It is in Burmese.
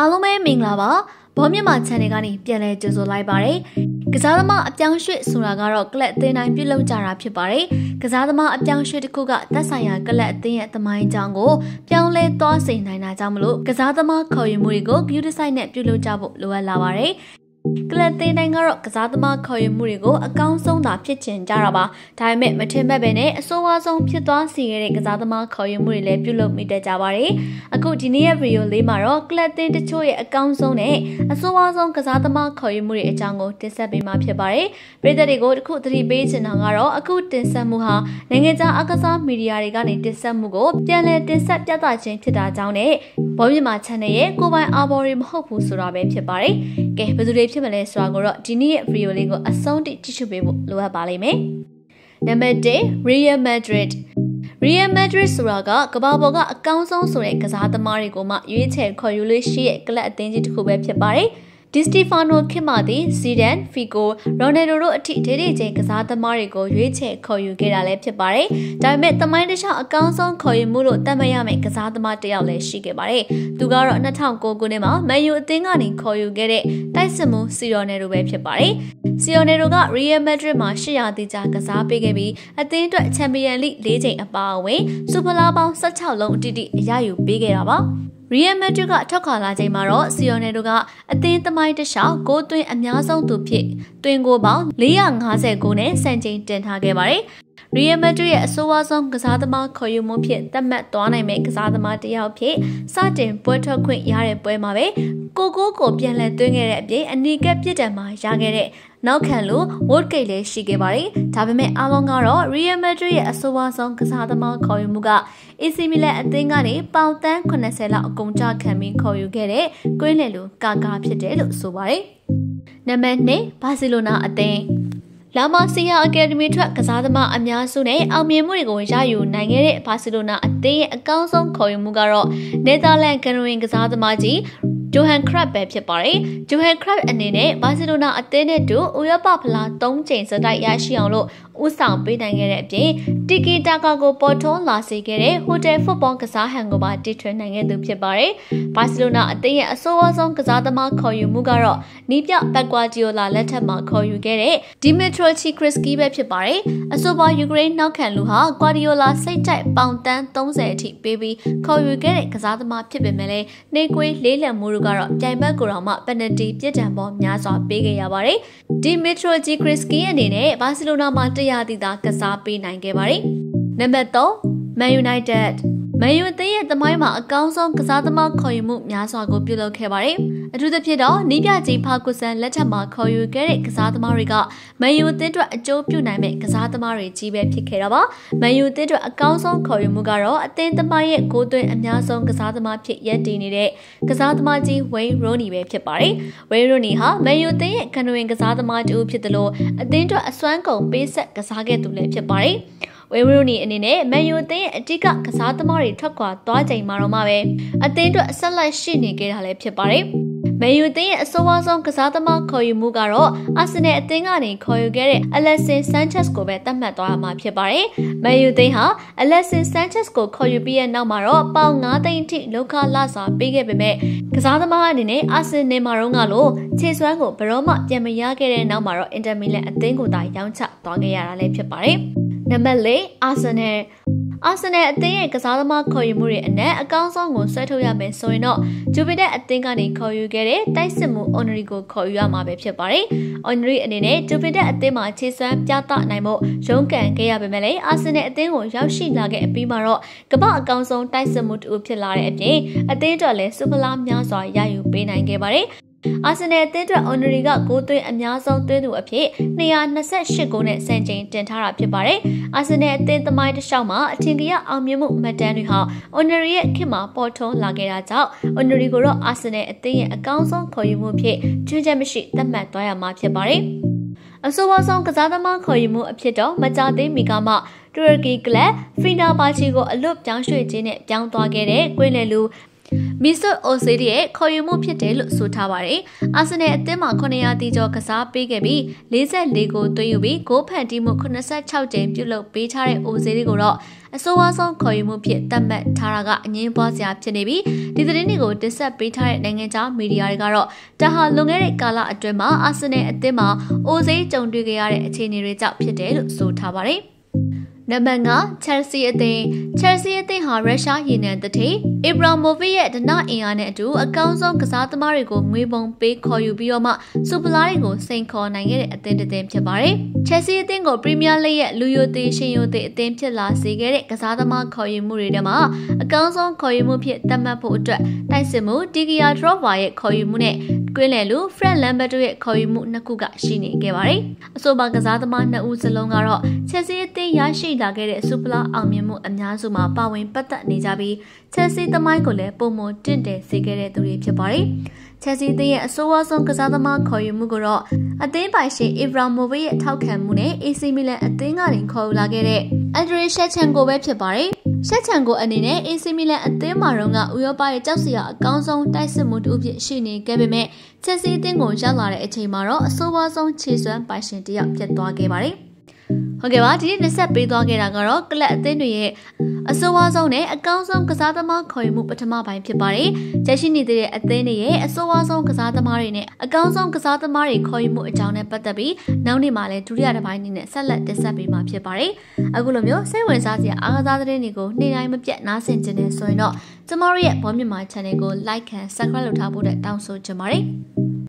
အားလုံးပဲမင်္ဂလာပါဘောမြန်မာ channel ကနေပြန်လည်ကြိုဆိုလိုက်ပါတယ်ကစားသမားအပြောင်းရွှေ့ဆိုတာကတော့ကလပ်အသင်းတိုင်းပြုလုပ်ကြတာဖြစ်ပါတယ်ကစားသမားအပြောင်းရွှေ့တစ်ခုကသက်ဆိုင်ရာကလပ်အသင်းရဲ့သမိုင်းကြောင်းကိုပြောင်းလဲသွားစေနိုင်တာကြောင့်မလို့ကစားသမားခေါ်ယူမှုတွေကို view design နဲ့ပြုလုပ်ကြဖို့လိုအပ်လာပါတယ် ကလပ်သေးတိုင်းကတော့ကစားသမားခေါ်ယူမှုတွေကိုအကောင်းဆုံးသာဖြစ်ချင်ကြတာပါဒါပေမဲ့မထင်မဲ့ပဲနဲ့အဆိုးဝါးဆုံးဖြစ်သွားစေခဲ့တဲ့ကစားသမားခေါ်ယူမှုတွေလည်းပြုလုပ်မိတတ်ကြပါတယ်အခုဒီနေ့ရဲ့ဗီဒီယိုလေးမှာတော့ကလပ်သေးတချို့ရဲ့အကောင်းဆုံးနဲ့အဆိုးဝါးဆုံးကစားသမားခေါ်ယူမှုတွေအကြောင်းကိုတင်ဆက်ပေးမှာဖြစ်ပါတယ်ပြည်သက်တွေကိုတခုသတိပေးချင်တာကတော့အခုတင်ဆက်မှုဟာနိုင်ငံခြားအကစားမီဒီယာတွေကနေတင်ဆက်မှုကိုပြန်လည်တင်ဆက်ပြသခြင်းဖြစ်တာကြောင့်နဲ့ဘောမြမာ channel ရဲ့ကိုပိုင်အာဘော်တွေမဟုတ်ဘူးဆိုတာပဲဖြစ်ပါတယ်ကဲဘယ်သူတွေဖြစ်မလဲဆိုတာကိုတော့ဒီနေ့ရဲ့ video လေးကိုအဆုံးထိကြည့်ရှုပေးဖို့လိုအပ်ပါလိမ့်မယ်။နံပါတ်1 Real Madrid Real Madrid ဆိုတာကကမ္ဘာပေါ်ကအကောင်းဆုံးဆိုတဲ့ကစားသမားတွေကိုမှရွေးချယ်ခေါ်ယူလို့ရှိတဲ့ကလပ်အသင်းကြီးတစ်ခုပဲဖြစ်ပါတယ်။ ဒီစတီဖာနိုခင်မာသည်စီဒန်ဖီကိုရိုနယ်ဒိုတို့အထိဒေဒီချင်းကစားသမားတွေကိုရွေးချယ်ခေါ်ယူခဲ့တာလည်းဖြစ်ပါတယ်။ဒါပေမဲ့တမိုင်းတခြားအကောင်းဆုံးခေါ်ယူမှုလို့တတ်မှတ်ရမယ့်ကစားသမားတစ်ယောက်လည်းရှိခဲ့ပါတယ်။သူကတော့2009ခုနှစ်မှာမန်ယူအသင်းကနေခေါ်ယူခဲ့တဲ့တိုက်စစ်မှုစီရိုနယ်ဒိုပဲဖြစ်ပါတယ်။ စီရိုနယ်ဒိုကရီယယ်မက်ဒရစ်မှာ800တိကျကစားပေးခဲ့ပြီးအသင်းအတွက်ချန်ပီယံလိ၄ချိန်အပါအဝင်စူပလာပေါင်း16လုံးအတိအကျအရယူပေးခဲ့တာပါ။ရီယယ်မက်ဒရစ်ကထောက်ခါလာချိန်မှာတော့စီယိုနယ်တို့ကအသင်းသမိုင်းတလျှောက်ဂိုးသွင်းအများဆုံးသူဖြစ်တွင်ကိုပေါင်း459နဲ့စံချိန်တင်ထားခဲ့ပါတယ်။ရီယယ်မက်ဒရစ်ရဲ့အဆိုးဝါးဆုံးကစားသမားခေါ်ယူမှုဖြစ်သတ်မှတ်သွားနိုင်မယ့်ကစားသမားတစ်ယောက်ဖြစ်စတင်ပွဲထွက်ခွင့်ရတဲ့ပွဲမှာပဲကိုကိုကိုပြန်လည်သွင်းခဲ့တဲ့အပြင်အနီးကပ်ပြစ်ဒဏ်မှာရခဲ့တဲ့ နောက်ခံလို Woodgate လည်းရှိခဲ့ပါတယ်။ဒါပေမဲ့အားလုံးကတော့ Real Madrid ရဲ့အဆိုးဝါးဆုံးကစားသမားခေါ်ယူမှုက AC Milan အသင်းကနေပေါင်တန်း80လောက်အကုန်ကြခံပြီးခေါ်ယူခဲ့တဲ့ကွင်းလယ်လိုကာကာဖြစ်တယ်လို့ဆိုပါတယ်။နံပါတ်2ဘာစီလိုနာအသင်းလာမစီယာအကယ်ဒမီထွက်ကစားသမားအများစုနဲ့အောင်မြင်မှုတွေကိုရယူနိုင်ခဲ့တဲ့ဘာစီလိုနာအသင်းရဲ့အကောင်းဆုံးခေါ်ယူမှုကတော့နယ်သာလန်ကန်ဝင်ကစားသမားကြီး ဂျိုဟန်ခရပ်ပဲဖြစ်ပါတယ်ဂျိုဟန်ခရပ်အနေနဲ့ဘာစီလိုနာအသင်းနဲ့တူဥရောပဖလား၃ချိန်စတိုက်ရရှိအောင်လို့ဦးဆောင်ပေးနိုင်ခဲ့တဲ့အပြင်တီကီတာကာကိုပေါ်ထွန်းလာစေခဲ့တဲ့ဟိုတယ်ဖုတ်ဘောကစားဟန်ကိုပါတီထွင်နိုင်ခဲ့သူဖြစ်ပါတယ်ဘာစီလိုနာအသင်းရဲ့အဆိုးအဆုံးကစားသမားခေါ်ယူမှုကတော့နီးပြဘက်ကွာဂျီယိုလာလက်ထက်မှာခေါ်ယူခဲ့တဲ့ဒီမီထရိုချီခရစ်စကီပဲဖြစ်ပါတယ်အဆိုပါယူကရိန်းနောက်ခံလူဟာကွာဒီယိုလာစိတ်ကြိုက်ပေါင်တန်း30အထိပေးပြီးခေါ်ယူခဲ့တဲ့ကစားသမားဖြစ်ပေမဲ့လည်းနေကွေးလေးလံမှုတို့ကတော့ပြိုင်ဘက်ကိုတော့မှပက်နတီပြစ်ဒဏ်ပေါ်များစွာပေးခဲ့ရပါတယ်ဒီမီထရိုဂျီခရစ်စကီအနေနဲ့ဘာစီလိုနာမှာတရားသီတာကစားပေးနိုင်ခဲ့ပါတယ်နံပါတ်3 Man United မန်ယူအသင်းရဲ့သမိုင်းမှာအကောင်းဆုံးကစားသမားခေါ်ယူမှုများစွာကိုပြုလုပ်ခဲ့ပါတယ်။အထူးသဖြင့်တော့နီးပြကြီးဖာကုဆန်လက်ထက်မှာခေါ်ယူခဲ့တဲ့ကစားသမားတွေကမန်ယူအသင်းအတွက်အကျိုးပြုနိုင်မဲ့ကစားသမားတွေကြီးပဲဖြစ်ခဲ့တာပါ။မန်ယူအသင်းအတွက်အကောင်းဆုံးခေါ်ယူမှုကတော့အသင်းသမိုင်းရဲ့ဂိုးသွင်းအများဆုံးကစားသမားဖြစ်ရပ်တည်နေတဲ့ကစားသမားကြီးဝိန်းရိုနီပဲဖြစ်ပါတယ်။ဝိန်းရိုနီဟာမန်ယူအသင်းရဲ့ကန်ဝင်ကစားသမားတူဖြစ်တယ်လို့အသင်းအတွက်အစွမ်းကုန်ပေးဆက်ကစားခဲ့သူလည်းဖြစ်ပါတယ်။ ဝေဝရိုနီအနေနဲ့မန်ယူအသင်းရဲ့အတိကကစားသမားတွေထွက်ခွာသွားချိန်မှာတော့မှပဲအသင်းအတွက်အဆက်လိုက်ရှိနေခဲ့တာလည်းဖြစ်ပါတယ်။မန်ယူအသင်းရဲ့အဆိုးအဆုံးကစားသမားခေါ်ယူမှုကတော့အာဆင်နယ်အသင်းကနေခေါ်ယူခဲ့တဲ့အလက်ဆင်ဆန်ချက်စ်ကိုပဲသတ်မှတ်သွားမှာဖြစ်ပါတယ်။မန်ယူအသင်းဟာအလက်ဆင်ဆန်ချက်စ်ကိုခေါ်ယူပြီးတဲ့နောက်မှာတော့ပေါင်9သိန်းထိလောက်ခလာစာပေးခဲ့ပေမဲ့ကစားသမားအနေနဲ့အာဆင်နယ်မှာတော့ကလို့ခြေစွမ်းကိုဘရောမှပြန်မရခဲ့တဲ့နောက်မှာတော့အင်တာမီလန်အသင်းကိုသာရောင်းချသွားခဲ့ရတာလည်းဖြစ်ပါတယ်။ နံပါတ်၄အာဆင်နယ်အာဆင်နယ်အသင်းရဲ့ကစားသမားခေါ်ယူမှုတွေအနက်အကောင်းဆုံးကိုဆွဲထုတ်ရမယ်ဆိုရင်တော့ဂျူပီတက်အသင်းကနေခေါ်ယူခဲ့တဲ့တိုက်စစ်မှုအော်နရီကိုခေါ်ယူရမှာပဲဖြစ်ပါတယ်။အော်နရီအနေနဲ့ဂျူပီတက်အသင်းမှာခြေစွမ်းပြသနိုင်ဖို့ရုန်းကန်ခဲ့ရပေမဲ့လည်းအာဆင်နယ်အသင်းကိုရောက်ရှိလာခဲ့အပြီးမှာတော့ကမ္ဘာအကောင်ဆုံးတိုက်စစ်မှုတူဖြစ်လာတဲ့အပြင်အသင်းအတွက်လည်းစူပလာများစွာရယူပေးနိုင်ခဲ့ပါတယ်။ အာဆင်နယ်အသင်းအတွက်အော်နရီကဂိုးသွင်းအများဆုံးသွင်းသူအဖြစ်228ဂိုးနဲ့စံချိန်တင်ထားတာဖြစ်ပါတယ်။အာဆင်နယ်အသင်းသမိုင်းတစ်လျှောက်မှာအထင်ကြီးအောင်မြင်မှုမှတ်တမ်းတွေဟာအော်နရီရဲ့ခေတ်မှာပေါ်ထွန်းလာခဲ့တာကြောင့်အော်နရီကိုတော့အာဆင်နယ်အသင်းရဲ့အကောင်းဆုံးခေါ်ယူမှုဖြစ်ချွင်းချက်မရှိသတ်မှတ်သွားရမှာဖြစ်ပါတယ်။အဆိုပါဆုံးကစားသမားခေါ်ယူမှုအဖြစ်တော့မကြသေးမီကမှတူရကီကလပ်ဖီနာပါချီကိုအလွတ်ပြောင်းရွှေ့ခြင်းနဲ့ပြောင်းသွားခဲ့တဲ့ကွင်းလေလူ မီဆွတ်အိုဆေးရဲ့ခေါ်ယူမှုဖြစ်တယ်လို့ဆိုထားပါတယ်။အာဆင်နယ်အသင်းမှာ900တီကျော်ကစားပေးခဲ့ပြီး44ဂိုးသွင်းယူပြီးဂိုးဖန်တီးမှု86ကြိမ်ပြုလုပ်ပေးထားတဲ့အိုဆေးတွေကိုတော့အဆိုးဝါးဆုံးခေါ်ယူမှုဖြစ်သတ်မှတ်ထားတာကအငင်းပွားစရာဖြစ်နေပြီးဒီသတင်းတွေကိုတင်ဆက်ပေးထားတဲ့နိုင်ငံခြားမီဒီယာတွေကတော့ဒါဟာလွန်ခဲ့တဲ့ကာလအတွင်းမှာအာဆင်နယ်အသင်းမှာအိုဆေးကြုံတွေ့ခဲ့ရတဲ့အခြေအနေတွေကြောင့်ဖြစ်တယ်လို့ဆိုထားပါတယ်။ နံပါတ်5 Chelsea အသင်း Chelsea အသင်းဟာရုရှားရေနံတထိ Ibrahimovic ရဲ့ဒနာအင်အားနဲ့အတူအကောင်းဆုံးကစားသမားတွေကိုငွေပုံပေးခေါ်ယူပြီးတော့မှစူပလာတွေကိုစိန်ခေါ်နိုင်ခဲ့တဲ့အသင်းတစ်သင်းဖြစ်ပါတယ်။ Chelsea အသင်းကို Premier League ရဲ့လူယိုသေးရှင်ယိုသေးအသင်းဖြစ်လာစေခဲ့တဲ့ကစားသမားခေါ်ယူမှုတွေထဲမှာအကောင်းဆုံးခေါ်ယူမှုဖြစ်သတ်မှတ်ဖို့အတွက်တိုက်စစ်မှု Digia Drogba ရဲ့ခေါ်ယူမှုနဲ့ ကွင်းလယ်လူ Fred Lambert တို့ရဲ့ခေါ်ယူမှုနှစ်ခုကရှိနေခဲ့ပါတယ်။အဆိုပါကစားသမားနှစ်ဦးစလုံးကတော့ Chelsea အသင်းရရှိလာခဲ့တဲ့စူပလာအောင်မြင်မှုအများစုမှာပါဝင်ပတ်သက်နေကြပြီး Chelsea သမိုင်းကိုလည်းပုံမတင့်တယ်စေခဲ့တဲ့သူတွေဖြစ်ပါတယ်။ Chelsea သင်းရဲ့အဆိုးအဆုံးကစားသမားခေါ်ယူမှုကိုတော့အသင်းပိုင်ရှင် Ibrahimovic ရဲ့ထောက်ခံမှုနဲ့ AC Milan အသင်းကနေခေါ်ယူလာခဲ့တဲ့ Andrei Shevchenko ပဲဖြစ်ပါတယ်။ရှက်ချန်ကိုအနေနဲ့ AC Milan အသင်းမှာတော့ကဥရောပရဲ့ကြောက်စရာအကောင်းဆုံးတိုက်စစ်မှုတစ်ဦးဖြစ်ရှိနေခဲ့ပေမဲ့ Chelsea အသင်းကိုရောက်လာတဲ့အချိန်မှာတော့အဆိုးအဆုံးခြေစွမ်းပိုင်ရှင်တစ်ယောက်ဖြစ်သွားခဲ့ပါတယ်။ ဟုတ်ကဲ့ပါဒီနေ့နှစ်ဆက်ပေးသွားခဲ့တာကတော့ကလပ်အသင်းတွေရဲ့အဆိုးဝါးဆုံးနဲ့အကောင်းဆုံးကစားသမားခေါ်ယူမှုပထမပိုင်းဖြစ်ပါတယ်။ကျရှိနေတဲ့အသင်းတွေရဲ့အဆိုးဝါးဆုံးကစားသမားတွေနဲ့အကောင်းဆုံးကစားသမားတွေခေါ်ယူမှုအကြောင်းနဲ့ပတ်သက်ပြီးနောက်နေ့မှာလည်းဒုတိယတစ်ပိုင်းအနေနဲ့ဆက်လက်တင်ဆက်ပေးမှာဖြစ်ပါတယ်။အခုလိုမျိုးစိတ်ဝင်စားစရာအားကစားသတင်းတွေကိုနေ့တိုင်းမပြတ်နားဆင်ကြနေဆိုရင်တော့ကျမတို့ရဲ့ဘောမြန်မာ channel ကို like and subscribe လုပ်ထားဖို့တောင်းဆိုချင်ပါတယ်။